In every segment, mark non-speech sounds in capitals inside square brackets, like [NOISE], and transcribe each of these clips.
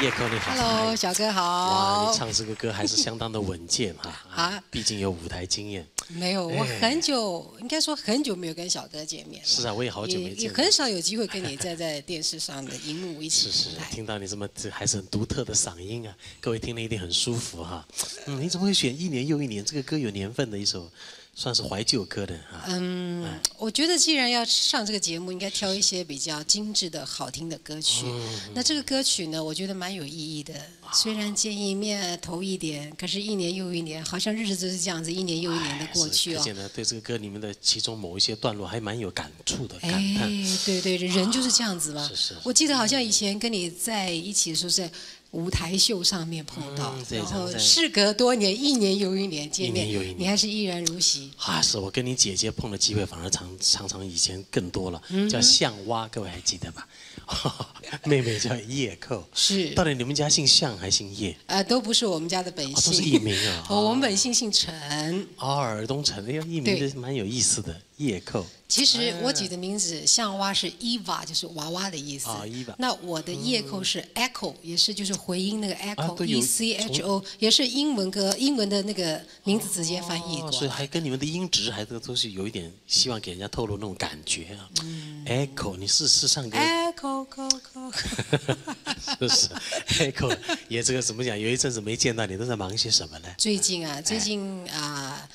叶寇你好。Hello，小哥好哇，好你。唱这个歌还是相当的稳健哈。[LAUGHS] 啊毕竟有舞台经验。没有，我哎很久，应该说很久没有跟小哥见面了。是啊，我也好久没见也。很少有机会跟你站在电视上的荧幕一起 [LAUGHS] 是是。听到你这么这还是很独特的嗓音啊，各位听了一定很舒服哈。嗯，你怎么会选一年又一年这个歌有年份的一首，算是怀旧歌的啊？嗯，我觉得既然要上这个节目，应该挑一些比较精致的好听的歌曲。嗯那这个歌曲呢，我觉得蛮有意义的。虽然见一面头一点，可是一年又一年，好像日子就是这样子，一年又一年的过去哦。而且呢，对这个歌里面的其中某一些段落还蛮有感触的，感哎叹。，对对，人就是这样子嘛。是是我记得好像以前跟你在一起的时候是在舞台秀上面碰到，嗯然后事隔多年，一年又一年见面，一年又一年你还是依然如昔。啊，是我跟你姐姐碰的机会反而常常常以前更多了，嗯叫向蛙，各位还记得吧？[LAUGHS] 妹妹叫叶寇，是到底你们家姓向还姓叶？呃，都不是我们家的本哦，都是姓。艺名啊。[LAUGHS] 哦，我们本姓姓陈。哦，尔东陈，哎呀，艺名对的蛮有意思的，叶寇。其实我举的名字像蛙是 Eva，就是娃娃的意思。啊，Eva 那我的叶寇是 Echo，也是就是回音那个 Echo，E C H O，也是英文歌，英文的那个名字直接翻译过哦，所以。还跟你们的音质还都都是有一点希望给人家透露那种感觉啊。Echo，你是是唱歌，Echo Echo Echo。[LAUGHS] 是是 Echo，也这个怎么讲？有一阵子没见到你，都在忙些什么呢？最近啊，最近啊、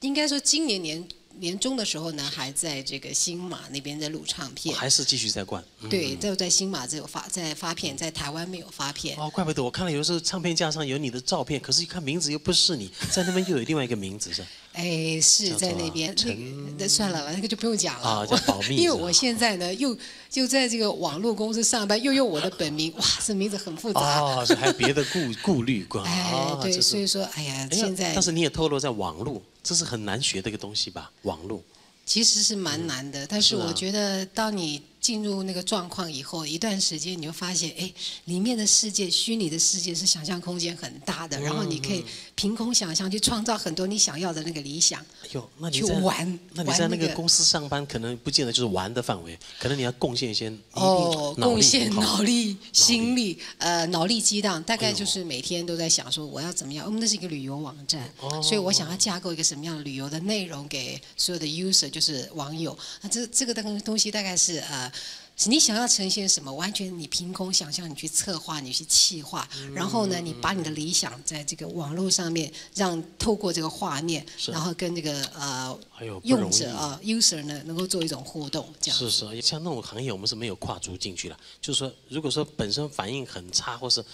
应该说今年年年终的时候呢，还在这个新马那边在录唱片。还是继续在灌？嗯对，在在新马只有发在发片，在台湾没有发片。哦，怪不得我看了有时候唱片架上有你的照片，可是一看名字又不是你，在那边又有另外一个名字是？哎，是在那边，那个算了吧，那个就不用讲了。啊叫保密 [LAUGHS] 因为我现在呢，又又在这个网络公司上班，又用我的本名，哇，这名字很复杂。哦，是还有别的顾顾虑关 [LAUGHS] 哎啊，，对，所以说，哎呀现在但是你也透露在网络，这是很难学的一个东西吧？网络其实是蛮难的，但是我觉得，当你进入那个状况以后，一段时间你就发现，哎，里面的世界、虚拟的世界是想象空间很大的，然后你嗯可以凭空想象，去创造很多你想要的那个理想。哎呦，那你去在玩那你在那个个公司上班，可能不见得就是玩的范围，可能你要贡献一些哦，贡献脑力、心力，呃，脑力激荡，大概就是每天都在想说我要怎么样。我们那是一个旅游网站，哦所以我想要架构一个什么样的旅游的内容给所有的 user，就是网友。那这这个东东西大概是呃。是你想要呈现什么？完全你凭空想象，你去策划，你去企划，嗯然后呢，你把你的理想在这个网络上面，让透过这个画面，然后跟这个呃用者啊 user 呢，能够做一种互动，这样。是是，像那种行业我们是没有跨足进去的。就是说，如果说本身反应很差，或是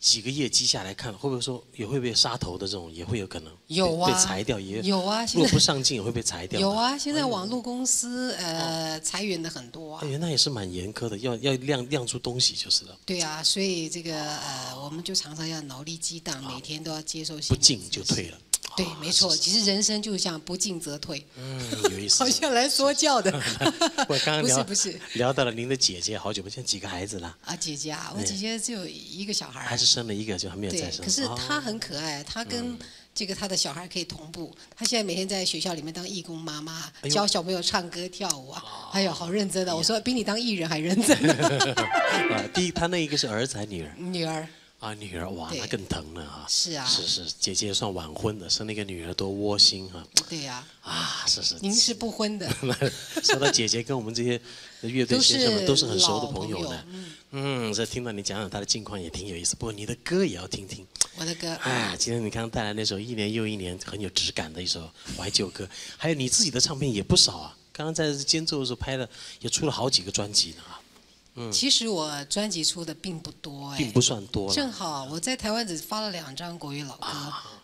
几个业绩下来看，会不会说也会被杀头的这种，也会有可能有啊被被裁掉，也有啊现在如果不上进也会被裁掉。有，啊，现在网络公司呃裁员的很多啊哎。呀，那也是蛮严苛的，要要亮亮出东西就是了，对啊，所以这个呃，我们就常常要脑力激荡，每天都要接受新的不进就退了。对，啊没错，其实人生就是这样，不进则退，嗯，[LAUGHS] 有意思。好像来说教的。[LAUGHS] 我刚刚不是聊不是聊到了您的姐姐，好久不见，几个孩子了？啊，姐姐啊，我姐姐只有一个小孩儿，还是生了一个，就还没有对再，生。可是哦她很可爱，她跟这个她的小孩可以同步。她现在每天在学校里面当义工妈妈，教小朋友唱歌跳舞啊，哎呦，好认真的。我说比你当艺人还认真。[LAUGHS] 啊，第一，他那一个是儿子还是女儿？女儿啊，女儿哇，那更疼了啊！是啊是是，姐姐算晚婚的，生了一个女儿多窝心啊对呀，啊！是是，您是不婚的。[LAUGHS] 说到姐姐，跟我们这些乐队都先生们都是很熟的老朋友呢。嗯，这听到你讲讲她的近况也挺有意思，不过你的歌也要听听。我的歌，啊，今天你刚刚带来那首一年又一年很有质感的一首怀旧歌，还有你自己的唱片也不少啊。刚刚在间奏的时候拍了，也出了好几个专辑呢啊，其实我专辑出的并不多哎，并不算多。正好我在台湾只发了两张国语老歌，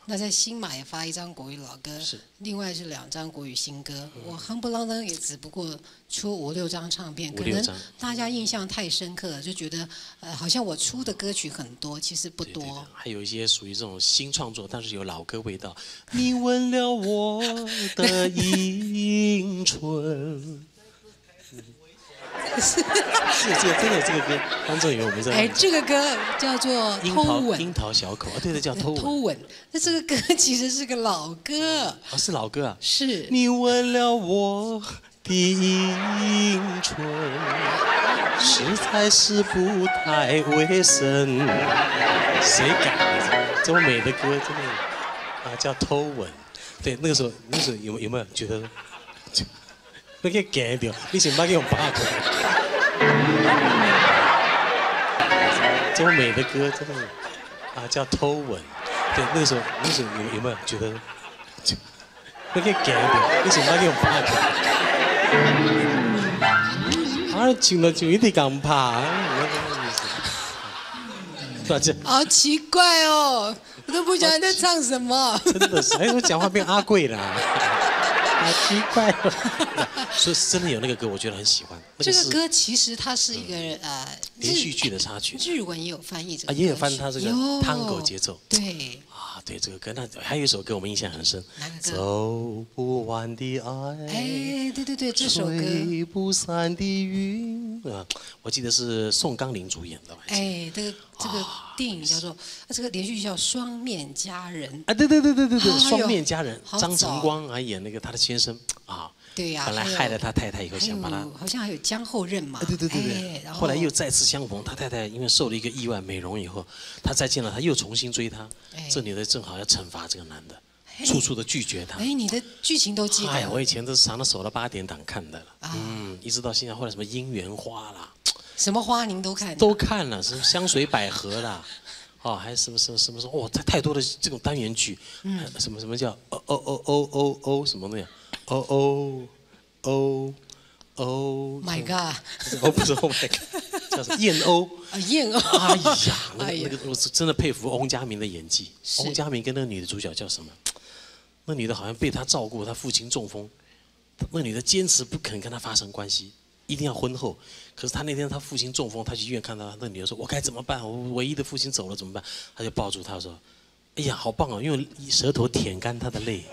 那在新马也发一张国语老歌，啊是另外是两张国语新歌。我夯不啷当也只不过出五六张唱片，可能大家印象太深刻了，就觉得呃好像我出的歌曲很多，其实不对对对多。还有一些属于这种新创作，但是有老歌味道。[LAUGHS] 你吻了我的 [LAUGHS] 迎春。是这个真的这个歌，观众以为我们在哎，这个歌叫做《偷吻樱》。桃小口啊，对对，叫偷吻，偷吻，那这个歌其实是个老歌，啊是老歌啊。是你吻了我的迎春，实在是不太卫生。谁改的？这么美的歌，真的啊，叫偷吻。对，那个时候，那时候有有没有觉得？那个改掉，你先把给我扒过这么美的歌，真的啊，叫偷吻。对，那个时候，那时候有有没有觉得？那个改掉，你先把给我扒过啊，唱了就一定咁怕，大家好奇怪哦，我都不晓得你在唱什么。真的是，哎，我讲话变阿贵了，好奇怪哦。[LAUGHS] 所以真的有那个歌，我觉得很喜欢。那这个歌其实它是一个呃连续剧的插曲。日文也有翻译这个啊，也有翻它这个有 tango 节奏。对，啊，对这个歌，那还有一首歌我们印象很深。走不完的爱，哎，对对对，这首歌，吹不散的云。啊，我记得是宋钢林主演的，我还记得。哎，这个这个电影叫做，啊这个连续剧叫《双面佳人》，啊，对对对对对对，双面佳人，好张晨光还演那个他的先生。啊，对呀，本来害了他太太以后想把他好像还有江后任嘛，对，对对对哎对，后后来又再次相逢，他太太因为受了一个意外美容以后，他再见了他，又重新追她哎，这女的正好要惩罚这个男的，处处的拒绝他。哎，你的剧情都记哎呀，我以前都是常常守到八点档看的了，啊嗯，一直到现在，后来什么姻缘花啦，什么花您都看，都看了，什么香水百合啦，哦，还有什么什么什么什么，哦，太太多的这种单元剧，嗯，什么什么叫哦哦哦哦哦哦什么那样，哦哦哦哦 My God，哦不是 Oh my God，叫什么燕鸥？啊燕鸥，哎呀，那个那个我是真的佩服翁佳明的演技。是翁佳明跟那个女的主角叫什么？那女的好像被他照顾，他父亲中风，那女的坚持不肯跟他发生关系，一定要婚后。可是他那天他父亲中风，他去医院看到他，那女的说：“我该怎么办？我唯一的父亲走了怎么办？”他就抱住他说：“哎呀，好棒哦，用舌头舔干他的泪。”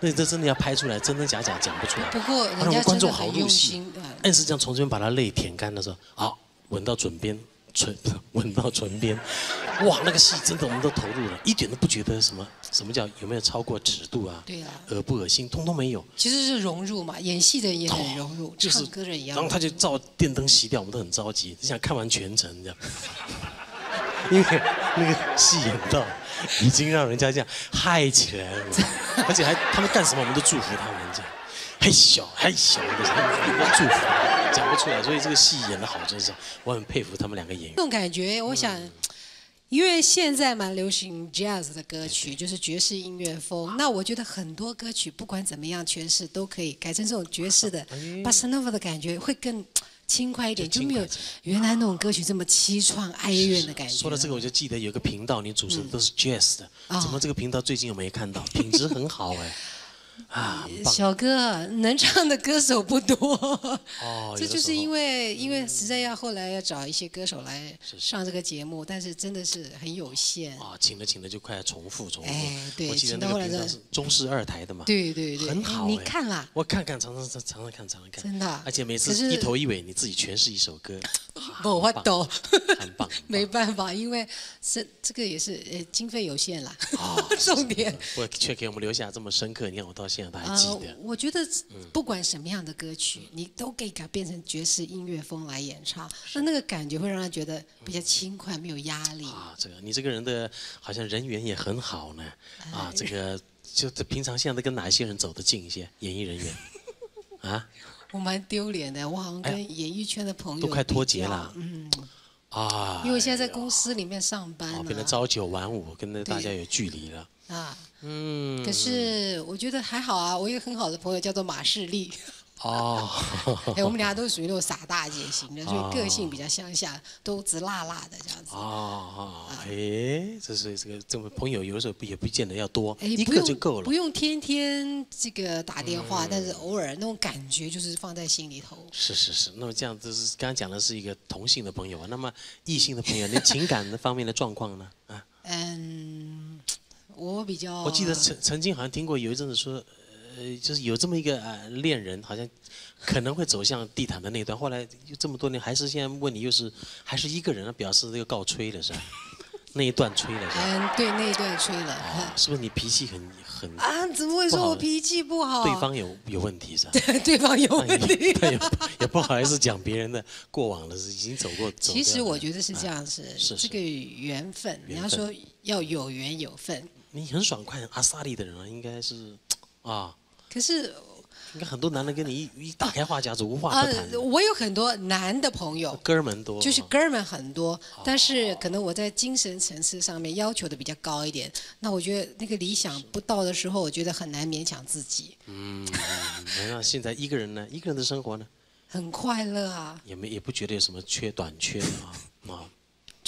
那这真的要拍出来，真真假假讲不出来。不过人让家真的观众好用入戏心，啊硬是这样从这边把他泪舔干的时候，好，吻到唇边，唇吻到唇边，哇，那个戏真的我们都投入了，一点都不觉得什么什么叫有没有超过尺度啊？对啊恶不恶心，通通没有。其实是融入嘛，演戏的人也很融入，哦就是唱歌人一样然后他就照电灯熄掉，我们都很着急，只想看完全程这样。[LAUGHS] 因为那个戏演到已经让人家这样嗨起来了，而且还他们干什么我们都祝福他们这样，嘿咻嘿咻的，祝福讲不出来，所以这个戏演的好，就是我很佩服他们两个演员这。种感觉，我想。因为现在蛮流行 jazz 的歌曲，就是爵士音乐风。那我觉得很多歌曲不管怎么样诠释，都可以改成这种爵士的巴塞诺 a 的感觉，会更轻快一点，就没有原来那种歌曲这么凄怆哀怨的感觉。说到这个，我就记得有个频道你主持的都是 jazz 的，啊怎么这个频道最近有没有看到？品质很好哎，啊，小哥能唱的歌手不多，哦。[LAUGHS] 这就是因为为因为实在要后来要找一些歌手来上这个节目，但是真的是很有限。啊，请了请了就快要重复重复。哎对我记得到后来是中视二台的嘛。对对对，哎很好哎你看啦，我看看，常常常常常看，常常看。真的啊而且每次一头一尾你自己诠释一首歌，[LAUGHS] 不我懂，很棒。[LAUGHS] 没办法，因为是这个也是呃经费有限啦，哦重点。我却给我们留下这么深刻，你看我到现在都还记呃。，我觉得不管什么样的歌曲，你都可以给它变成爵士音乐风来演唱，那那个感觉会让人觉得比较轻快，没有压力。啊，这个你这个人的好像人缘也很好呢。哎啊，这个就这平常现在都跟哪一些人走得近一些？演艺人员 [LAUGHS] 啊我蛮丢脸的，我好像跟演艺圈的朋友哎都快脱节了嗯，啊，因为现在在公司里面上班变得朝九晚五，跟那大家有距离了。啊。嗯，可是我觉得还好啊，我有一个很好的朋友叫做马士利，[LAUGHS] 哦，哎，我们俩都是属于那种傻大姐型的，所以个性比较相像，都直辣辣的这样子。哦，哎，这是这个这么朋友，有的时候也不见得要多，哎，一个就够了不。用天天这个打电话，但是偶尔那种感觉就是放在心里头。是是是，那么这样就是刚刚讲的是一个同性的朋友啊，那么异性的朋友，你情感的方面的状况呢？啊，嗯，我比较，我记得曾曾经好像听过有一阵子说，呃，就是有这么一个呃恋人，好像可能会走向地毯的那一段，后来又这么多年，还是现在问你又是还是一个人，表示又告吹了是吧？[LAUGHS] 那一段吹了是吧？嗯，对，那一段吹了。哦是不是你脾气很很？啊，怎么会说我脾气不好？对方有有问题是吧？[LAUGHS] 对对方有问题。他也 [LAUGHS] 也不好意思讲别人的过往的事，已经走过。走其实我觉得是这样子，是是这个缘分，你缘分要说要有缘有分，你很爽快，阿萨利的人啊，应该是啊，可是应该很多男人跟你一一打开话匣子无话不谈。我有很多男的朋友，哥们多，就是哥们很多，但是可能我在精神层次上面要求的比较高一点。那我觉得那个理想不到的时候，我觉得很难勉强自己，嗯，嗯那 [LAUGHS] 现在一个人呢，一个人的生活呢，很快乐啊，也没也不觉得有什么缺短缺啊啊，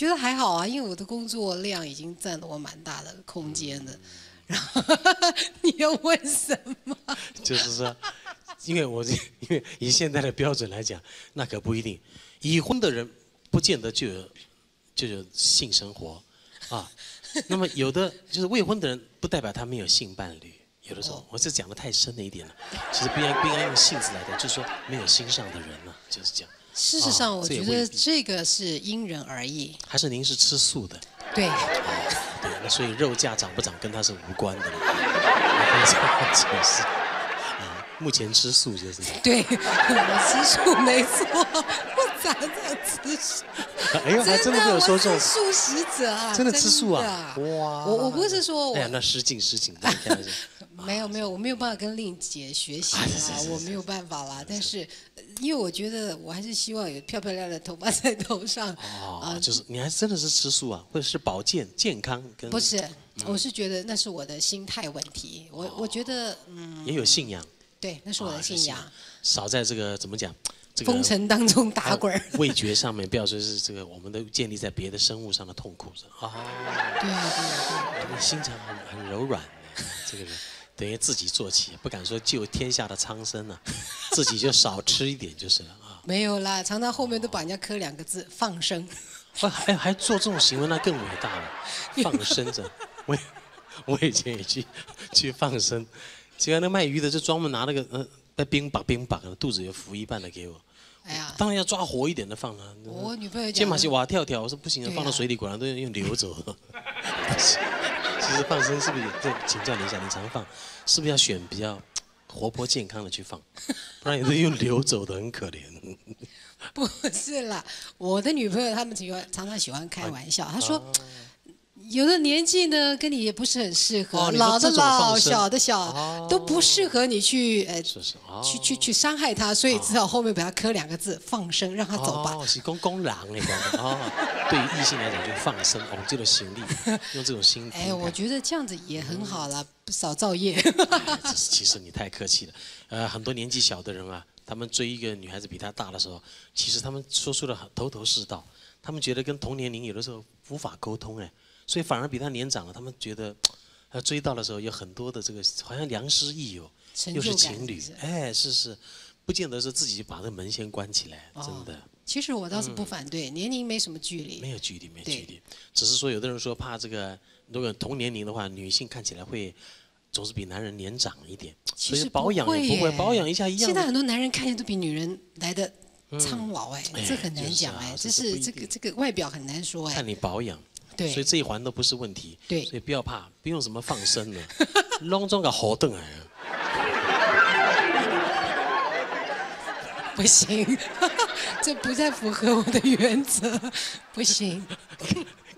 觉得还好啊，因为我的工作量已经占了我蛮大的空间的。然 [LAUGHS] 后你要问什么？[LAUGHS] 就是说，因为我这因为以现在的标准来讲，那可不一定，已婚的人不见得就有就有性生活啊，那么有的就是未婚的人，不代表他没有性伴侣。有的时候哦，我这讲的太深了一点了，其实不应该不应该用性字来讲，就是说没有心上的人了，就是这样。事实上，啊我觉得这个是因人而异。还是您是吃素的？对，对，那所以肉价涨不涨跟它是无关的目前吃素就是。对，[LAUGHS] 我吃素没错，我常常吃素。哎呦，还真的被我说中。素食者啊，真的吃素啊哇我我不是说我哎呀，那失敬失敬。[LAUGHS] 没有没有，我没有办法跟令姐学习啊我没有办法啦。但是，呃因为我觉得我还是希望有漂漂亮亮的头发在头上。啊，就是你还真的是吃素啊，或者是保健健康跟不是，嗯我是觉得那是我的心态问题。我我觉得，嗯，也有信仰，对，那是我的啊信仰。少在这个怎么讲，这个风尘当中打滚儿。味觉上面，不要说是这个，我们都建立在别的生物上的痛苦上 [LAUGHS] 啊，对啊对啊对啊。心肠很很柔软的，这个人 [LAUGHS] 等于自己做起，不敢说救天下的苍生啊，[LAUGHS] 自己就少吃一点就是了啊。没有啦，常常后面都把人家磕两个字“放生还还还做这种行为，那更伟大了，放生着。我也我以前也去去放生，结果那卖鱼的就专门拿那个呃，在冰把冰把肚子有浮一半的给我。”。哎呀，当然要抓活一点的放啊。我女朋友肩膀是讲的，蛙跳跳，我说不行啊，放到水里果然都用流走。[LAUGHS] 其实放生是不是？这请教你一下，你常放，是不是要选比较活泼健康的去放？[LAUGHS] 不然有的用流走的很可怜。[LAUGHS] 不是啦，我的女朋友他们喜欢常常喜欢开玩笑，她说。有的年纪呢，跟你也不是很适合，哦老的老，小的小，哦都不适合你去呃是是哦。去去去伤害他，所以只好后面把他刻两个字“放生”，让他走吧。哦，是公公狼那个哦，[LAUGHS] 对于异性来讲就放生，哦，这个行李，[LAUGHS] 用这种心态。哎，我觉得这样子也很好啦，少造业。其实你太客气了。呃，很多年纪小的人啊，他们追一个女孩子比他大的时候，其实他们说出了很头头是道，他们觉得跟同年龄有的时候无法沟通哎，所以反而比他年长了，他们觉得。[TSK] 呃，追到的时候有很多的这个，好像良师益友，又是情侣哎，是是，不见得是自己就把这门先关起来，真的。其实我倒是不反对，年龄没什么距离。没有距离，没对距离，只是说有的人说怕这个，如果同年龄的话，女性看起来会总是比男人年长一点，所以其实保养也不会，保养一下一样。现在很多男人看起来都比女人来的苍老哎，哎这很难讲哎，这是这个这个外表很难说哎看。你保养，所以对，这一环都不是问题。对所以不要怕，不用什么放生了，[LAUGHS] 弄中个活动啊。不行，[LAUGHS] 这不太符合我的原则，[LAUGHS] 不行。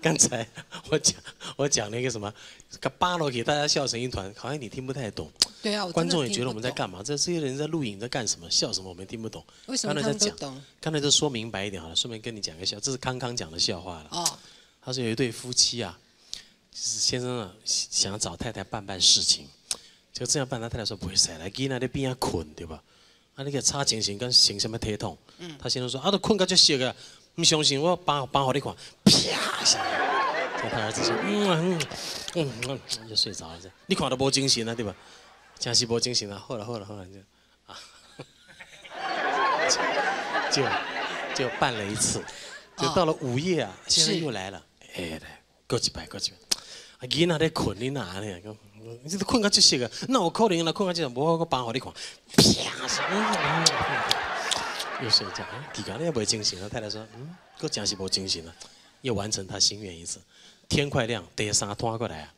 刚才我讲我讲了一个什么，个八楼给大家笑成一团，好像你听不太懂，对啊，观众也觉得我们在干嘛？这这些人在录影在干什么？笑什么？我们听不懂。为什么他们都懂？刚才就说明白一点好了，顺便跟你讲个笑，这是康康讲的笑话了。哦，他说有一对夫妻啊，就是先生啊想找太太办办事情，就这样办，他太太说不会使来，给那在边啊困对吧？啊，你个擦情形跟行什么体痛？他先生说啊，都困到就熟个，不相信我帮帮好你看，啪一下，就他儿子说嗯嗯嗯嗯，就睡着了。这你看都无精神啊，对吧？真是无精神啊！好了好了好了，就啊，[LAUGHS] 就就办了一次，就到了午夜啊，先生又来了，哎来，过一摆过一摆，啊囡仔在困你哪呢？讲你这困到这些个，那有可能啦，困到即阵，无我绑好你看，啪，又睡觉，哎奇怪，你也袂精神啊？太太说，嗯，我真是无精神啊，又完成他心愿一次。天快亮，第三摊过来啊。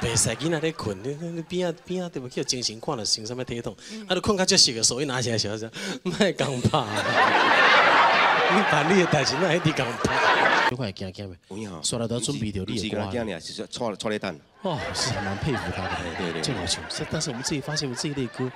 白使囡仔咧困，你你边仔边啊对不？叫精神看了心什么体痛，啊，就困较足熟个，手一拿起来，小声，卖讲怕。[LAUGHS] 你办你的代志，那一直讲怕。你快惊惊呗，有影吼，刷了都要准备着你的歌不是说。哦，是蛮佩服他的，对对这么穷。是，但是我们自己发现，我们这一类歌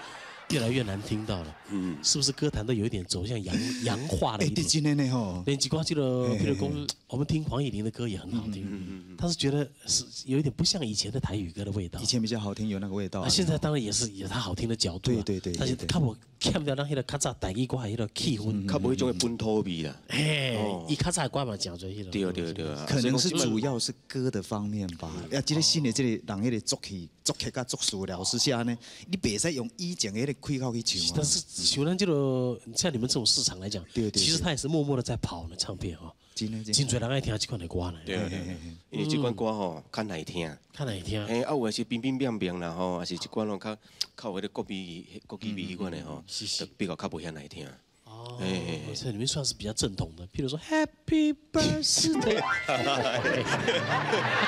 越来越难听到了。嗯，是不是歌坛都有一点走向洋 [LAUGHS] 洋化了哎，一点？对，真的呢吼，连几瓜这个，比如讲，我们听黄以玲的歌也很好听，他是觉得是有一点不像以前的台语歌的味道以。前比较好听，有那个味道啊，。现在当然也是有它好听的角度啊，对对对但是对对较无欠掉那些个较早台语歌迄个气氛，较无迄种的本土味啦。哎，伊较早的歌嘛讲做迄个。对对对啊，可能是主要是歌的方面吧。啊，这个新的这个人，迄个作曲、作曲甲作词老师写呢，你别使用以前的迄个开口去唱啊。但是像咱这个像你们这种市场来讲，对对对其实他也是默默的在跑呢，唱片哦。真侪人爱听这款的歌呢。对对对啊，因为这款歌吼较耐听。较耐听。嘿，啊有的是冰冰冰冰啦吼，也是一款咯较较有迄个国语国语味迄款的吼，就比较较无遐耐听。哦嘿，这里面算是比较正统的，譬如说 Happy Birthday，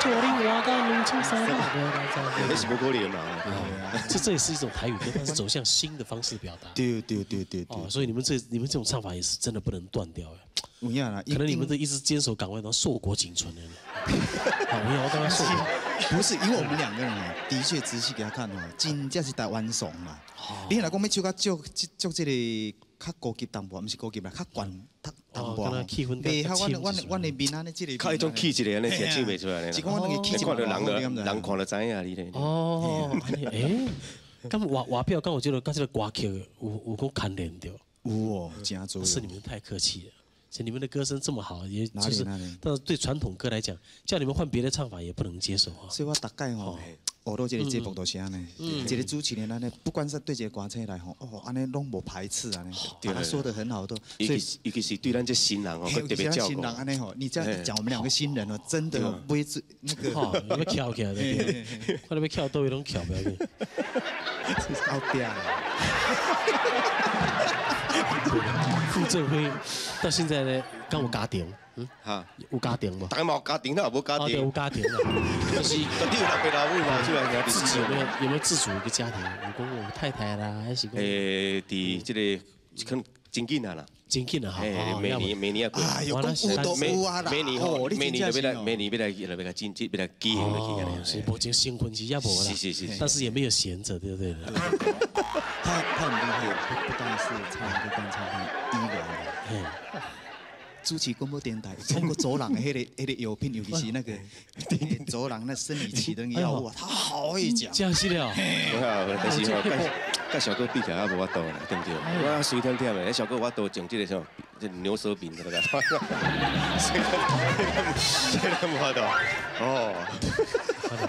祝你我到年轻三那是无可能嘛。这这也是一种台语歌，但是走向新的方式表达。对对对对对哦，，所以你们这你们这种唱法也是真的不能断掉哎。有影啦。可能你们的都一直坚守岗位，然后硕果仅存的呢。好，[LAUGHS] 我我刚刚硕果。不是，因为我们两个人啊，的确仔细给他看哦，真正是台湾颂啦。哦你若讲要唱较足足这个较高级淡薄，毋是高级啦，较悬淡淡薄气氛较袂晓阮较轻阮阮的面安尼这个。较迄种气质的，安尼是唱袂出来的啦。是讲阮那个气质你看到人人看了知影你咧。哦，[LAUGHS] 哎，咁外外表，刚我觉得，刚这个歌曲有有够牵连掉。有哦，真做。是你们太客气了。像你们的歌声这么好，也就是但是对传统歌来讲，叫你们换别的唱法也不能接受啊。所以我大概吼，学到这个节目都是安尼，一个主持人安尼，不管是对一个歌星来吼，哦，安尼拢无排斥安尼，把他说的很好都，所以尤其是尤其是对咱这新人哦，特别照顾。新。人安尼吼，你这样讲我们两个新人哦，真的哦不会是那个哈，你要翘起来的，看你要翘都有种翘不要紧。[LAUGHS] 后边。[LAUGHS] 傅正辉到现在呢，刚有家庭，嗯，哈，有家庭吗？大家嘛有家庭，哪 [LAUGHS] 有无家哦，对，有庭？家庭了。就是到底有老爸老母嘛，就来兄弟自己有没有。有没有自主一个家庭？有讲有太太啦，还是讲诶，伫这个可能真紧啊啦。真紧啊？哈，诶，哦要不每年每年也过。哎呦，我那是讲有都每有啊啦，每年吼，哦你每年就要来，真正是哦每年要来来来进进，要来记行落去安哦，尼。是目前新婚期也无啦，是是是是但是也没有闲着，对不对？他他很厉害，不不但是唱歌，当唱片医疗的。嘿，主持广播电台，通过走廊的迄个迄个药品，尤其是那个 [LAUGHS] 那个走廊那生理期的药物啊，他好会讲。这样是了。我啊，但是吼，甲甲小哥比起来也无法度啦，对不对？我随天忝的，小哥我都种这个什么，[LAUGHS] 这牛舌饼的那个，虽然虽然无法度。哦，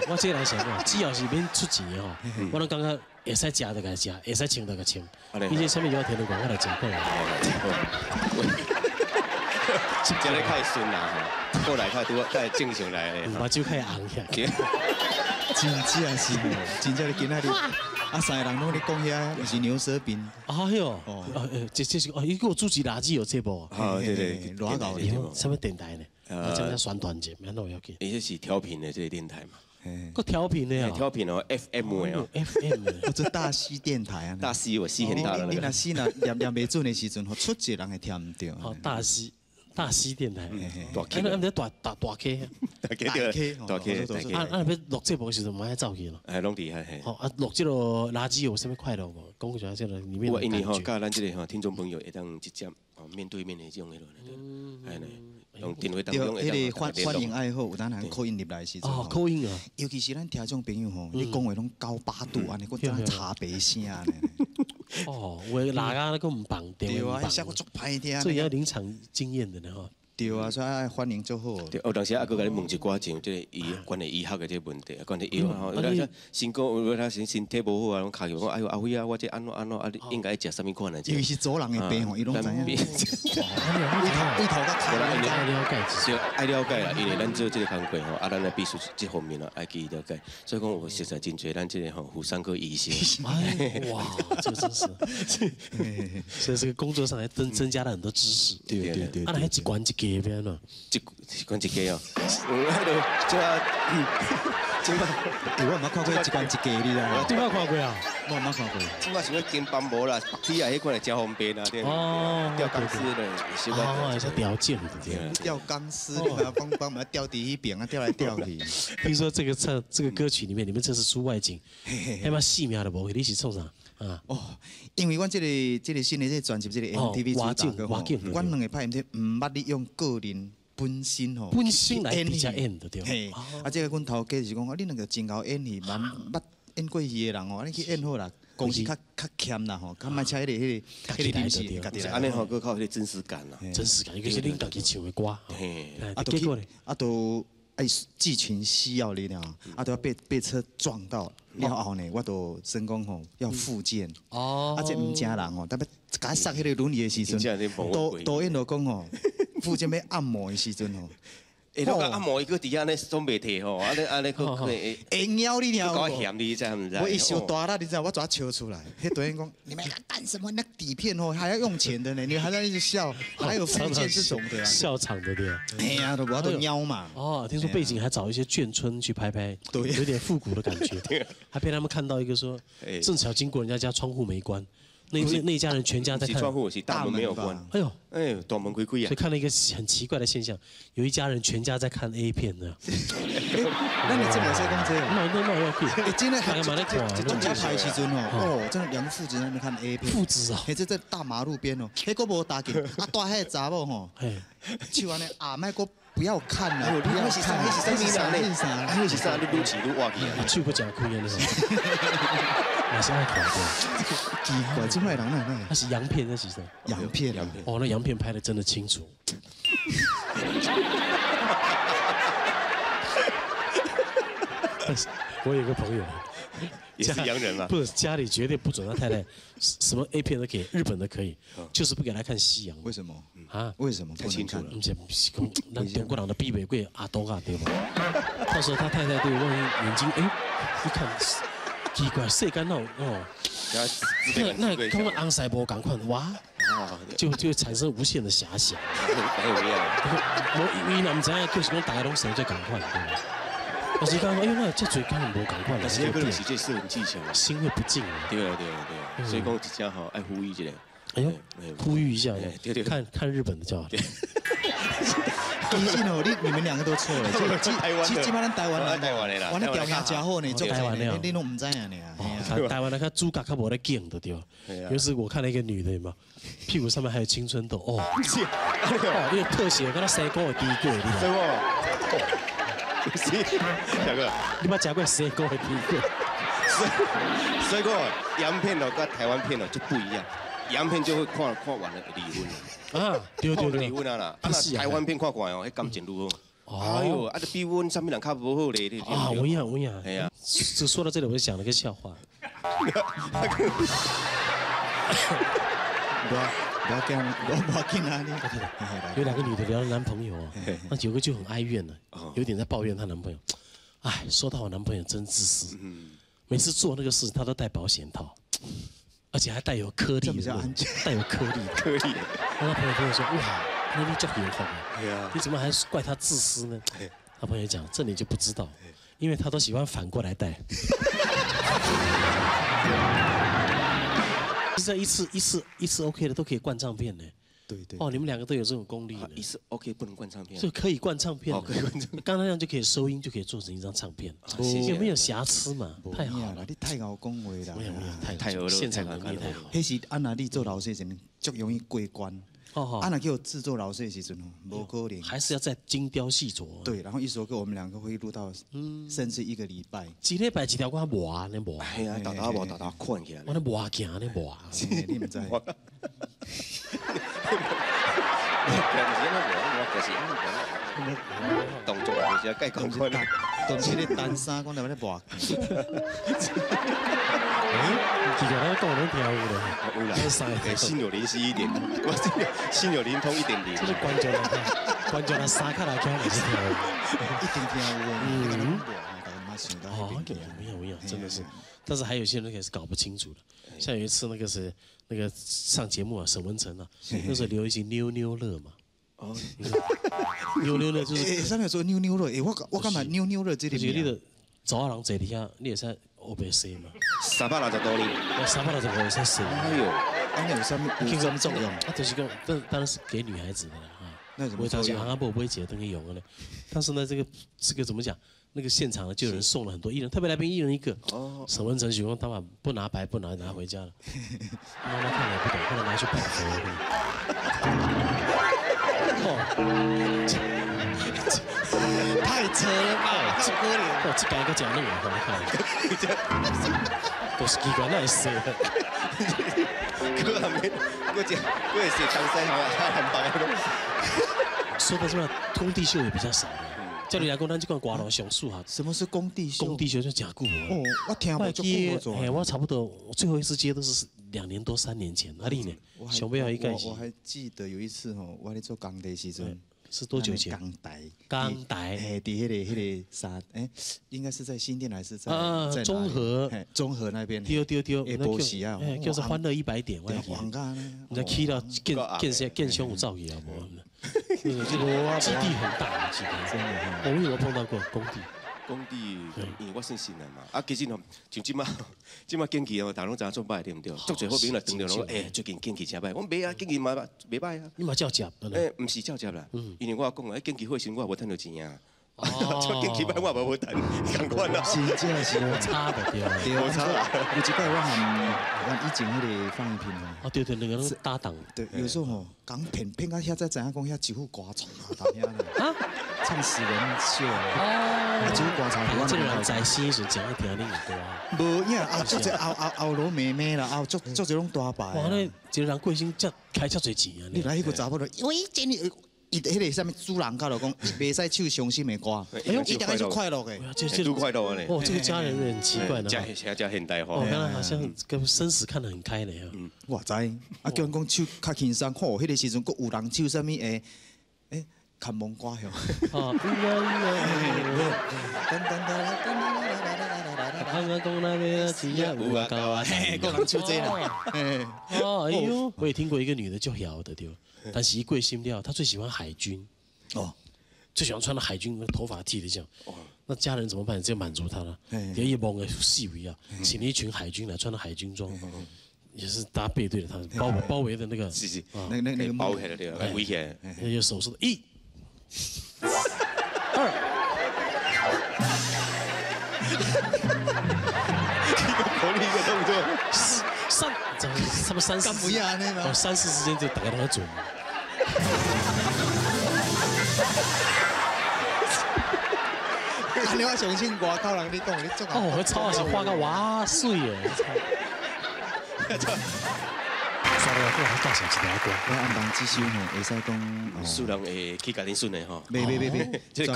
我这个人想讲，只要是免出钱的吼，我拢感觉会使食就该食，会使穿就该穿。安尼你这什么药天都讲，我来食过来。这个太顺啦吼，过来较拄较正常来的。目睭开红起来。对真正是哦，真正你今仔日啊三个人拢咧讲遐是牛舌饼，哎呦，哦，呃，这这是哦，伊个主持垃圾有这部啊。好，对对，热搞以后什么电台呢？呃我参加宣传节，免那要紧。伊这是调频的这个电台嘛，嘿个调频的啊。调频哦，FM 的哦，FM 的。或者大溪电台啊。大 C 我 C 很大了你那个，死若念念袂准的时阵，吼出一个人会听唔到。哦，大溪大溪电台。大哎，那那大大大 K 啊。大 K 大 K，对，哦大是大啊 K，啊！要录这部的时候，买走去咯。哎，拢。好啊，录这个垃圾有什么快乐无？讲一下这个里面我因为咱这个吼听众朋友会当直接哦面对面的这种迄落呢，哎呢，用电话当，中会迄个当反反应爱好，有当人口音入来的时阵，哦，口音啊。尤其是咱听众朋友吼，你讲话拢高八度安尼，佫当茶白声呢。哦，[LAUGHS] 我哪啊那个唔绑，掉对啊，下个。足歹听所以要。临场经验的呢哈。对啊，所以爱欢迎做好。对，有当时啊，佮甲你问一寡像即个医关于医学的即个问题，关于医学吼，身高有当时身体无好啊，拢卡起讲，哎呦阿辉啊，我即安怎安怎啊，你应该食啥物款的？尤其是走人的病吼，伊拢知影。影。胃头胃头我了爱了解是爱了解啦，因为咱做即个工作吼，啊，咱来必须即方面咯，爱去了解。所以讲，我实在真侪咱即个吼妇产科医生，哎，哇，这个真是，所以这个工作上还增增加了很多知识。对对对啊，那还一关一给边了，一一关一家哦，嗯，迄个即啊，即摆欸我毋捌看过一关一家你啊，你有看过啊？我毋捌看过。即摆想要跟班无啦，白天啊迄款会真方便啊，对。哦吊钢丝的，小哦，可是条件的对。吊钢丝，你把它帮帮忙吊第一边啊，吊来吊去。听说这个唱这个歌曲里面，你们这是出外景，还把戏名的无，你是创啥啊？哦，因为阮这个这个新的这个专辑，即个哦 MTV 外景主打歌吼，阮两个拍 MTV 毋捌利用个人本身吼，本身来比较演的对。哦。嘿，啊，即个阮头家就是讲，啊，你两个真够演戏，蛮捌演过戏的人吼，啊你去演好啦，公司较较欠啦吼，较莫请迄个迄个迄个临时家己来安尼吼，佫靠迄个真实感啦。真实感，一个是恁家己唱的歌，嘿，哎啊，结果呢？啊，都哎，剧情需要你了，啊，都要被被车撞到了后呢，我都成功吼要复健，哦。啊，这毋正人吼，特别解塞迄个轮椅的时阵，无鬼。导导演就讲吼，复健要按摩的时阵吼，诶，[LAUGHS] 那个按摩伊个底下呢总袂摕吼，安尼安尼佫会会咬你了搞。嫌你知毋知？我一手大了，你知道我抓球出来，迄导演讲你们要干什么？那底片哦还要用钱的呢，你还在一直笑，[LAUGHS] 还有福建这种的啊。笑场的对。哎呀，都我都喵嘛。哦，听说背景还找一些眷村去拍拍，对有点复古的感觉。[LAUGHS] 还被他们看到一个说哎，正巧经过人家家窗户没关，那那那一家人全家在看。窗户是大门没有关，哎呦，哎，大门鬼鬼啊所以。看了一个很奇怪的现象，有一家人全家在看 A 片呢。那你这么说讲这个？那那那要去，哎，真的大家嘛在看，这中间拍时阵哦，哦，真的两个父子在那边看 A 片。父子啊嘿，这在大马路边哦，迄个无打紧，啊，大迄个查某吼，哎，手安尼啊，麦哥不要看了，不要那是啥？看，那是啥？那是啥？那是啥？你撸起撸哇去啊！去过假哭烟的时候，也是爱看的。奇怪，这卖人那那那是洋片，那是什么？洋片啊洋？片哦，那洋片拍的真的清楚。[LAUGHS] 我有个朋友，也是洋人嘛。不是家里绝对不准他太太什么 A 片都可以，日本的可以，就是不给他看西洋为什么？啊。为什么太清楚了？而且不是讲咱中国人的必备贵阿东啊，对吧？到时候他太太对万一眼睛哎一看奇怪，世间那哦，那那跟我昂塞波赶快哇，啊，就就会产生无限的遐想。很有样。我伊若唔知影，就是讲大家拢生做赶快，对吧？但是刚刚哎呦，那这嘴刚无赶快，但是这可能是这摄影技巧啊。心会不静啊。对了对了对了，所以讲一家好爱呼吁一下。哎呦哎，呼吁一下看看日本的就好。其实哦，你你们两个都错了，去台湾的。其实基本上台湾人，台湾的啦我那条件真好呢，做台湾的。哦你拢唔知影呢。哦嘿啊台台湾的看猪嘎较无得劲的对吧？对啊。有一次我看了一个女的，嘛？屁股上面还有青春痘哦，哦，[LAUGHS] 那个特写跟她生过的第一个，你知对道？不？哥，你把夹过生过的第一个，所以讲洋片哦跟台湾片哦就不一样，洋片就会看看完了离婚了，啊，对对对看完离，婚啊啦，啊台湾片看看哦，迄感情如何？哦哎呦，啊，这比阮上面人较无好咧？你啊，我跟你讲，我跟你讲，哎呀，这说到这里，我就想了个笑话。[LAUGHS] 不要不要这样，我不要紧啊你。有两个女的聊男朋友啊，那有个就很哀怨了，有点在抱怨她男朋友。哎，说到我男朋友真自私，每次做那个事他都戴保险套，而且还带有颗粒这比的那种较安全，带有颗粒的。[LAUGHS] 可以，然后他朋友跟我说：“哇，那你就很好啊，哎呀，你怎么还怪他自私呢？”他朋友讲：“这你就不知道，因为他都喜欢反过来戴。[LAUGHS] [LAUGHS] ”实在一次一次一次 OK 的都可以灌唱片呢。对对。哦，你们两个都有这种功力呢。一是 OK 不能灌唱片就，可以灌唱片哦可以灌唱片刚刚那样就可以收音，就可以做成一张唱片，谢谢有没有瑕疵嘛？太好了，你太熬恭维了。没有没有，太太好了现场能力太好。那是安娜你做老师时阵，足容易过关。哦安那给我制作老师的时阵哦，无可能。还是要再精雕细琢。，对，然后一首歌我们两个会录到，嗯甚至一个礼拜。一礼拜一条歌磨啊，那磨，哎呀，打打无打打困起来 [LAUGHS] 我。那磨行那磨。嘿你唔知？动作就是该讲款啦。当时咧单衫，讲在咧磨。奇怪，他跟我能跳舞的，有啦心有灵犀一点，[LAUGHS] 我心有灵通一点零。这是观众来看，观众来撒开来看也是跳舞。一定听有诶，嗯，大家磨，大家妈想到哦没有没有，真的是。但是还有些人也是搞不清楚的，像有一次那个是那个上节目啊，沈文成啊，那时候流行妞妞乐嘛，哦，妞妞乐就是诶，上面说妞妞乐，诶，我我干嘛妞妞乐这里面？就是你的走下人坐底下，你也使黑白洗嘛？三百六十多三百六十五会使洗。哎呦，啊，那有什么有什么作用？啊，就是讲，这当然是给女孩子的了啊。那怎么我作用阿伯不会解灯给用的嘞。但是呢，这个这个怎么讲？那个现场呢，就有人送了很多一人，特别来宾一人一个。哦。沈文成、许光他把不拿白不拿拿回家了。[LAUGHS] 妈妈看了也不懂，后来拿去拜佛了。哦，太扯了吧，太可怜。我，这改个讲那个好看。都是机关那是。搁后面，搁只，搁会是东西好啊，很棒啊。说的是嘛，工地秀也比较少的。照你来讲，咱这款歌路上数哈，什么是工地秀？工地秀就假久哦，我听不就接做。哎，我差不多我最后一次接都是两年多三年前，哪里呢？想不要一个。我还记得有一次吼，我在做工地时阵。是多久前？钢台，钢台，哎，底迄个迄个啥？哎，应该是在新店还是在在中和？中和那边。丢丢丢，哎，波西啊，就是欢乐一百点，我记。黄家呢？你去到建建设建胸有造诣啊？无？这个基地很大，基地真的。我有没有碰到过工地？工地，因为我算新人嘛，啊，其实吼，像即马，[LAUGHS] 即马经济哦，大家拢知影做歹对毋对？足侪好朋友来当着拢，哎，最近经济真歹，我袂啊，经济嘛袂歹啊。你嘛照接？哎，毋是照接啦，因为我讲啊，经济好时我也无趁着钱啊。哦，经济歹我也无好趁，共款 [LAUGHS] 啦。是，这是无差的对。无差。有一摆我含我以前迄个放映片哦。哦，对对，两个人搭档。对，有时候吼，讲骗骗到遐在知影讲遐几副歌唱啊，大兄咧。[LAUGHS] 啊？唱死人秀哦，就歌唱。我这个人在时是讲一条另一歌。无影啊，做只后后后罗妹妹啦，后做做一种大牌。哇，那一个人贵姓这开这侪钱啊？你来迄个查甫的，因为今年。伊迄个啥物主人家就讲，袂使唱伤心的歌，哎呦，一定要是快乐的，就就快乐的。哦，这个家人很奇怪的，加加加现代化。我刚刚好像跟生死看得很开的呀。嗯，我知，啊叫人讲唱较轻松，看迄个时阵，佫有人唱啥物诶诶，看蒙歌哟。哦，噔噔噔噔噔噔刚刚讲那边只要五啊高啊，个人唱这啦。哦，哎呦，我也听过一个女的叫姚的对。但是一贵心掉，他最喜欢海军，哦，最喜欢穿的海军，头发剃的这样，哦，那家人怎么办？只有满足他了，连一帮的细围啊，请了一群海军来，穿的海军装，也是大家背对着他，包包围的那个，是是，那那那个包围的对，很危险，那有手势的，一，二，[LAUGHS] 一个活力的动作，三，他们三四，哦，三四之间就打个那么准。[LAUGHS] 你话相信外口人你讲你做哦，我操，是画个哇水耶！[LAUGHS] 刷了过来，介绍一条歌。我按当支修吼，会使讲，数量会去甲恁算的吼。没没没没，[LAUGHS] 全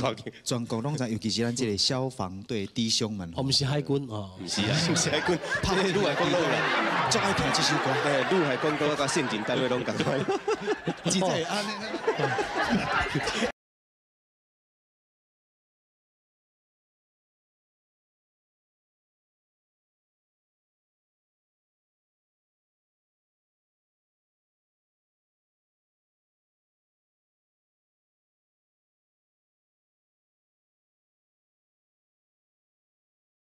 全国拢在，尤其是咱这个消防队弟兄们。我们是海军哦，不是啊，不是海军，他们陆海公 [LAUGHS] 路啦，最爱听这首歌。哎，陆海公路甲县警单位拢共款。记者啊，那那。